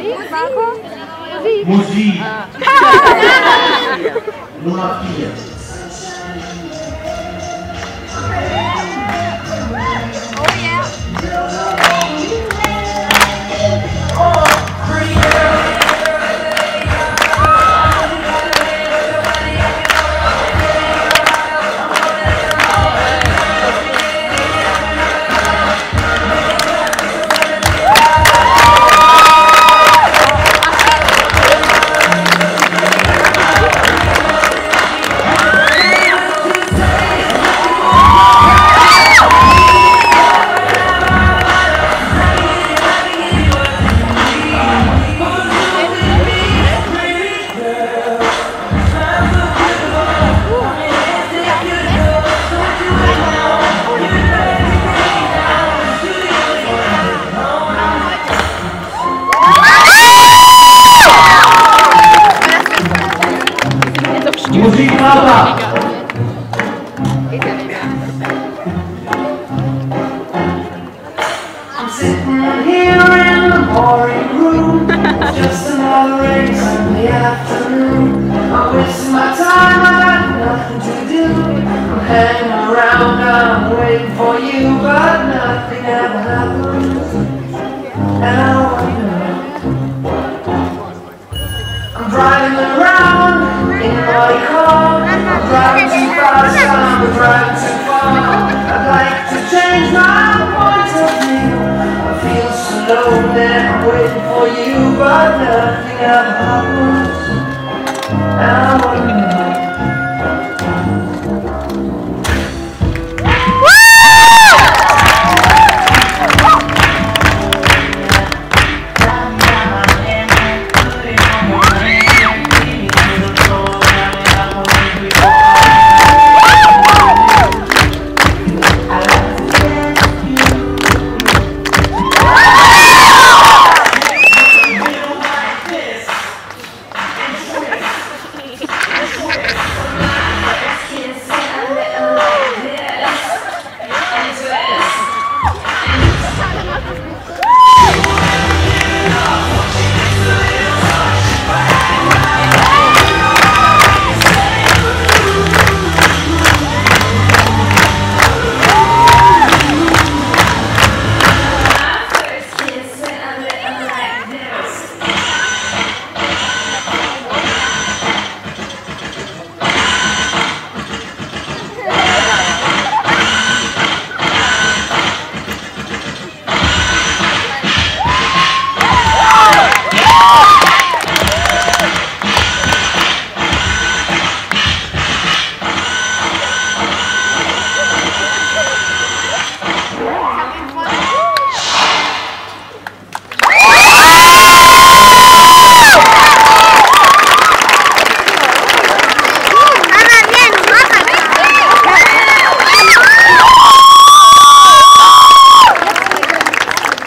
Muzi. Muzi. Mulapia. I'm around, I'm waiting for you But nothing ever happens. And I wonder I'm driving around in my car. I'm driving too fast, I'm driving too far. I'd like to change my point of view. I feel so lonely, I'm waiting for you But nothing ever happens. And I wonder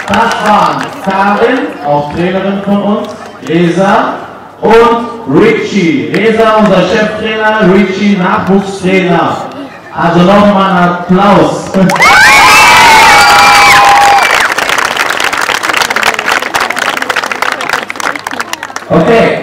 Das waren Karin, auch Trainerin von uns, Resa und Richie. Resa, unser Cheftrainer, Richie, Nachwuchstrainer. Also nochmal einen Applaus. Okay.